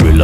real